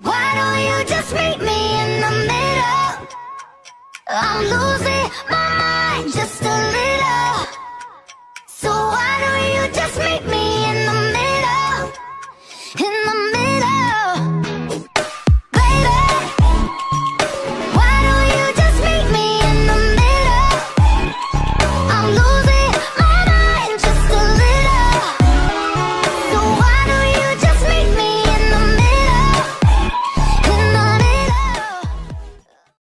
Why don't you just meet me in the middle? I'm losing.